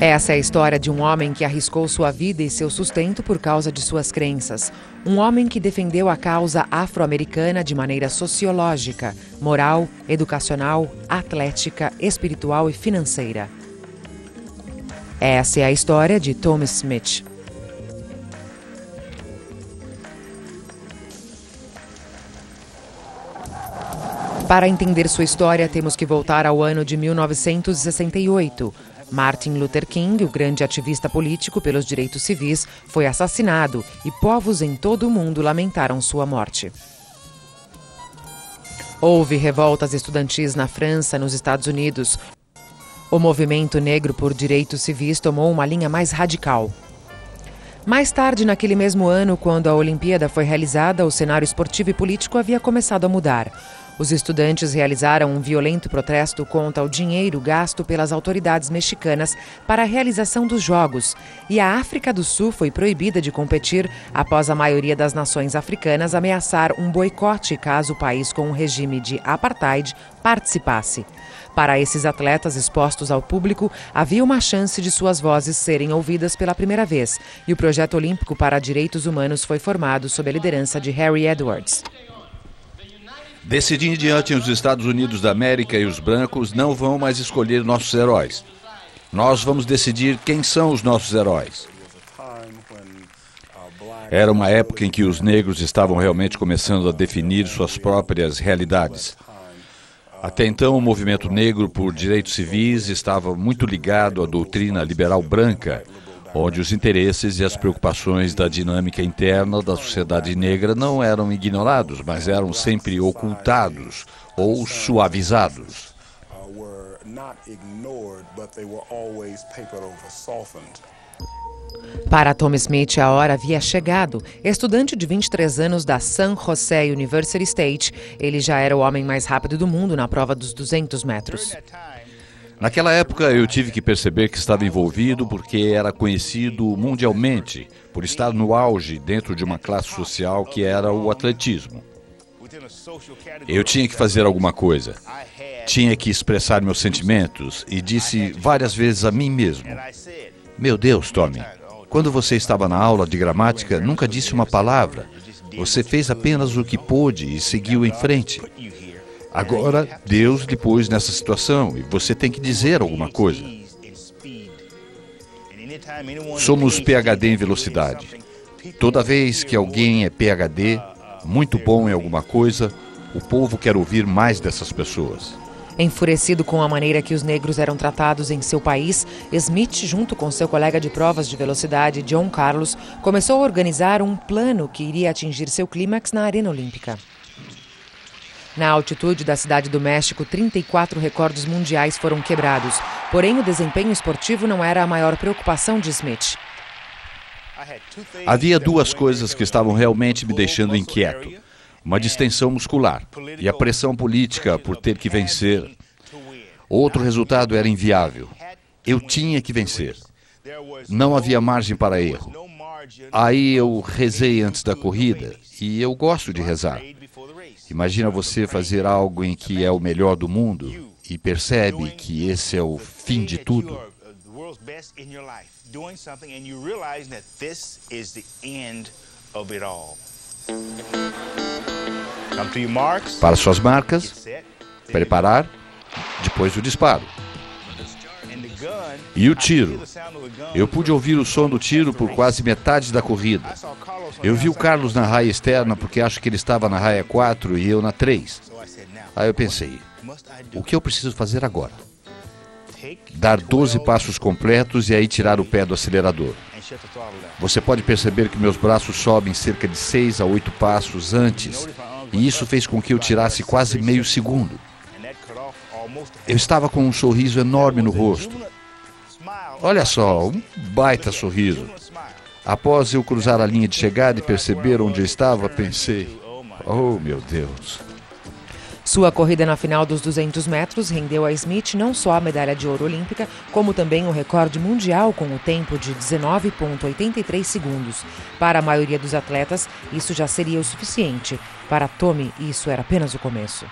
Essa é a história de um homem que arriscou sua vida e seu sustento por causa de suas crenças. Um homem que defendeu a causa afro-americana de maneira sociológica, moral, educacional, atlética, espiritual e financeira. Essa é a história de Thomas Smith. Para entender sua história, temos que voltar ao ano de 1968. Martin Luther King, o grande ativista político pelos direitos civis, foi assassinado e povos em todo o mundo lamentaram sua morte. Houve revoltas estudantis na França, nos Estados Unidos. O movimento negro por direitos civis tomou uma linha mais radical. Mais tarde, naquele mesmo ano, quando a Olimpíada foi realizada, o cenário esportivo e político havia começado a mudar. Os estudantes realizaram um violento protesto contra o dinheiro gasto pelas autoridades mexicanas para a realização dos Jogos, e a África do Sul foi proibida de competir após a maioria das nações africanas ameaçar um boicote caso o país com um regime de apartheid participasse. Para esses atletas expostos ao público, havia uma chance de suas vozes serem ouvidas pela primeira vez, e o projeto olímpico para direitos humanos foi formado sob a liderança de Harry Edwards. Decidir em diante, os Estados Unidos da América e os brancos não vão mais escolher nossos heróis. Nós vamos decidir quem são os nossos heróis. Era uma época em que os negros estavam realmente começando a definir suas próprias realidades. Até então, o movimento negro por direitos civis estava muito ligado à doutrina liberal branca onde os interesses e as preocupações da dinâmica interna da sociedade negra não eram ignorados, mas eram sempre ocultados ou suavizados. Para Tom Smith, a hora havia chegado. Estudante de 23 anos da San Jose University State, ele já era o homem mais rápido do mundo na prova dos 200 metros. Naquela época eu tive que perceber que estava envolvido porque era conhecido mundialmente por estar no auge dentro de uma classe social que era o atletismo. Eu tinha que fazer alguma coisa. Tinha que expressar meus sentimentos e disse várias vezes a mim mesmo: Meu Deus, Tommy, quando você estava na aula de gramática, nunca disse uma palavra. Você fez apenas o que pôde e seguiu em frente. Agora, Deus lhe pôs nessa situação e você tem que dizer alguma coisa. Somos PhD em velocidade. Toda vez que alguém é PhD, muito bom em alguma coisa, o povo quer ouvir mais dessas pessoas. Enfurecido com a maneira que os negros eram tratados em seu país, Smith, junto com seu colega de provas de velocidade, John Carlos, começou a organizar um plano que iria atingir seu clímax na Arena Olímpica. Na altitude da cidade do México, 34 recordes mundiais foram quebrados. Porém, o desempenho esportivo não era a maior preocupação de Smith. Havia duas coisas que estavam realmente me deixando inquieto: uma distensão muscular e a pressão política por ter que vencer. Outro resultado era inviável. Eu tinha que vencer. Não havia margem para erro. Aí eu rezei antes da corrida e eu gosto de rezar. Imagina você fazer algo em que é o melhor do mundo e percebe que esse é o fim de tudo. Para suas marcas, preparar, depois o disparo. E o tiro. Eu pude ouvir o som do tiro por quase metade da corrida. Eu vi o Carlos na raia externa porque acho que ele estava na raia 4 e eu na 3. Aí eu pensei: o que eu preciso fazer agora? Dar 12 passos completos e aí tirar o pé do acelerador. Você pode perceber que meus braços sobem cerca de 6 a 8 passos antes, e isso fez com que eu tirasse quase meio segundo. Eu estava com um sorriso enorme no rosto. Olha só, um baita sorriso. Após eu cruzar a linha de chegada e perceber onde eu estava, pensei: oh meu Deus. Sua corrida na final dos 200 metros rendeu a Smith não só a medalha de ouro olímpica, como também o recorde mundial com o tempo de 19,83 segundos. Para a maioria dos atletas, isso já seria o suficiente. Para Tommy, isso era apenas o começo.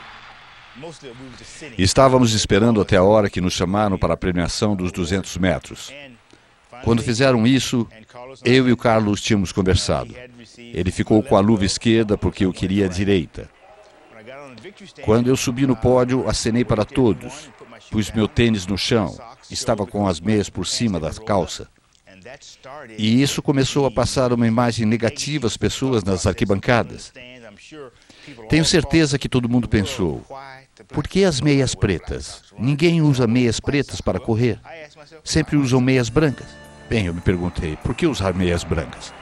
Estávamos esperando até a hora que nos chamaram para a premiação dos 200 metros. Quando fizeram isso, eu e o Carlos tínhamos conversado. Ele ficou com a luva esquerda porque eu queria a direita. Quando eu subi no pódio, acenei para todos. Pus meu tênis no chão. Estava com as meias por cima da calça. E isso começou a passar uma imagem negativa às pessoas nas arquibancadas. Tenho certeza que todo mundo pensou: por que as meias pretas? Ninguém usa meias pretas para correr. Sempre usam meias brancas. Bem, eu me perguntei: por que usar meias brancas?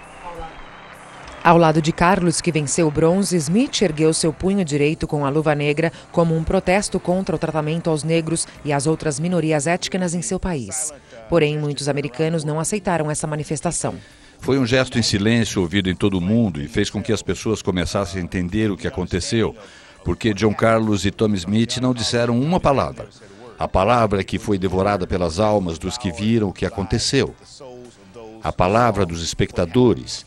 Ao lado de Carlos, que venceu o bronze, Smith ergueu seu punho direito com a luva negra como um protesto contra o tratamento aos negros e às outras minorias étnicas em seu país. Porém, muitos americanos não aceitaram essa manifestação. Foi um gesto em silêncio ouvido em todo o mundo e fez com que as pessoas começassem a entender o que aconteceu, porque John Carlos e Tom Smith não disseram uma palavra. A palavra que foi devorada pelas almas dos que viram o que aconteceu. A palavra dos espectadores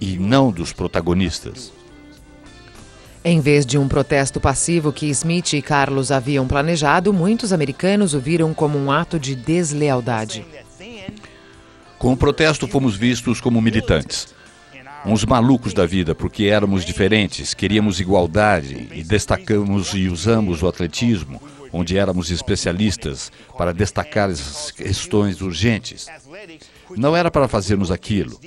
e não dos protagonistas. Em vez de um protesto passivo que Smith e Carlos haviam planejado, muitos americanos o viram como um ato de deslealdade. Com o protesto, fomos vistos como militantes. Uns malucos da vida, porque éramos diferentes, queríamos igualdade e destacamos e usamos o atletismo, onde éramos especialistas, para destacar as questões urgentes. Não era para fazermos aquilo,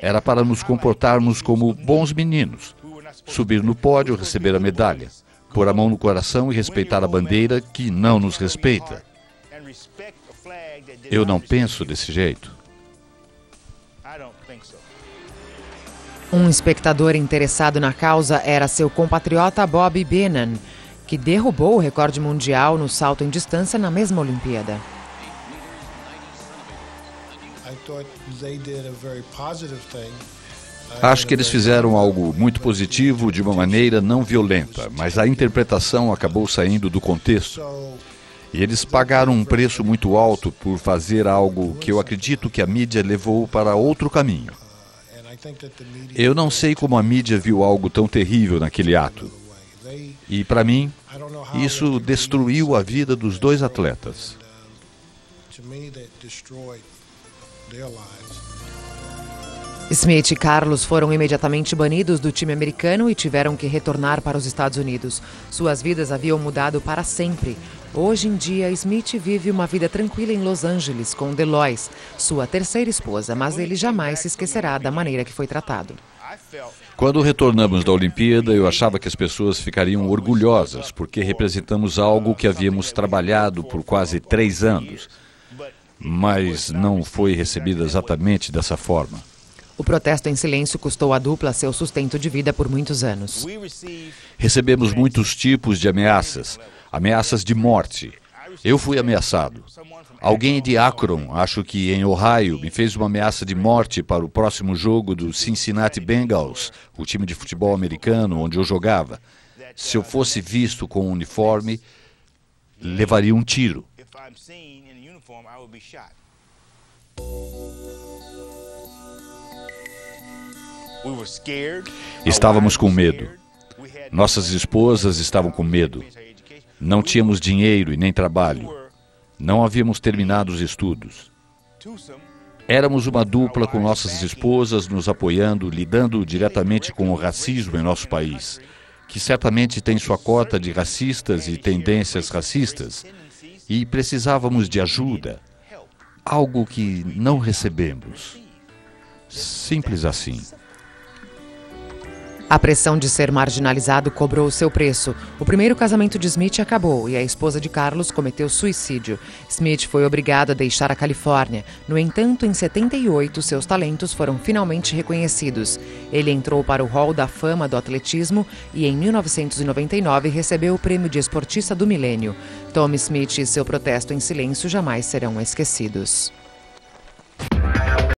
era para nos comportarmos como bons meninos, subir no pódio, receber a medalha, pôr a mão no coração e respeitar a bandeira que não nos respeita. Eu não penso desse jeito. Um espectador interessado na causa era seu compatriota Bob Benan, que derrubou o recorde mundial no salto em distância na mesma Olimpíada. Acho que eles fizeram algo muito positivo de uma maneira não violenta, mas a interpretação acabou saindo do contexto. E eles pagaram um preço muito alto por fazer algo que eu acredito que a mídia levou para outro caminho. Eu não sei como a mídia viu algo tão terrível naquele ato. E, para mim, isso destruiu a vida dos dois atletas. Smith e Carlos foram imediatamente banidos do time americano e tiveram que retornar para os Estados Unidos. Suas vidas haviam mudado para sempre. Hoje em dia, Smith vive uma vida tranquila em Los Angeles com Delois, sua terceira esposa, mas ele jamais se esquecerá da maneira que foi tratado. Quando retornamos da Olimpíada, eu achava que as pessoas ficariam orgulhosas, porque representamos algo que havíamos trabalhado por quase três anos mas não foi recebida exatamente dessa forma. O protesto em silêncio custou à dupla seu sustento de vida por muitos anos. Recebemos muitos tipos de ameaças, ameaças de morte. Eu fui ameaçado. Alguém de Akron, acho que em Ohio, me fez uma ameaça de morte para o próximo jogo do Cincinnati Bengals, o time de futebol americano onde eu jogava. Se eu fosse visto com um uniforme, levaria um tiro. Estávamos com medo. Nossas esposas estavam com medo. Não tínhamos dinheiro e nem trabalho. Não havíamos terminado os estudos. Éramos uma dupla com nossas esposas nos apoiando, lidando diretamente com o racismo em nosso país, que certamente tem sua cota de racistas e tendências racistas, e precisávamos de ajuda, algo que não recebemos. Simples assim. A pressão de ser marginalizado cobrou o seu preço. O primeiro casamento de Smith acabou e a esposa de Carlos cometeu suicídio. Smith foi obrigado a deixar a Califórnia. No entanto, em 78, seus talentos foram finalmente reconhecidos. Ele entrou para o Hall da Fama do Atletismo e, em 1999, recebeu o prêmio de esportista do milênio. Tom Smith e seu protesto em silêncio jamais serão esquecidos.